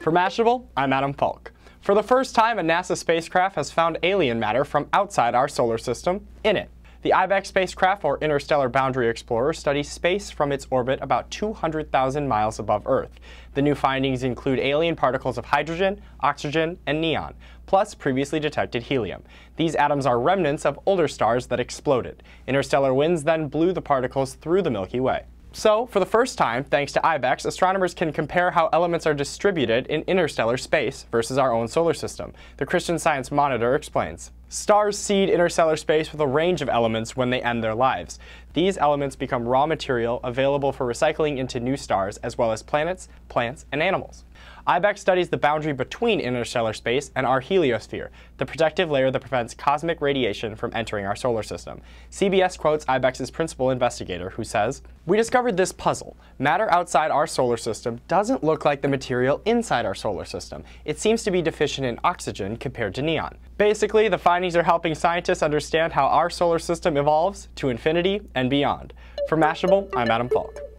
For Mashable, I'm Adam Falk. For the first time, a NASA spacecraft has found alien matter from outside our solar system in it. The IBEX spacecraft, or Interstellar Boundary Explorer, studies space from its orbit about 200,000 miles above Earth. The new findings include alien particles of hydrogen, oxygen, and neon, plus previously detected helium. These atoms are remnants of older stars that exploded. Interstellar winds then blew the particles through the Milky Way. So, for the first time, thanks to IBEX, astronomers can compare how elements are distributed in interstellar space versus our own solar system. The Christian Science Monitor explains. Stars seed interstellar space with a range of elements when they end their lives. These elements become raw material available for recycling into new stars, as well as planets, plants, and animals. IBEX studies the boundary between interstellar space and our heliosphere, the protective layer that prevents cosmic radiation from entering our solar system. CBS quotes IBEX's principal investigator, who says, We discovered this puzzle. Matter outside our solar system doesn't look like the material inside our solar system. It seems to be deficient in oxygen compared to neon. Basically, the findings are helping scientists understand how our solar system evolves to infinity and beyond. For Mashable, I'm Adam Falk.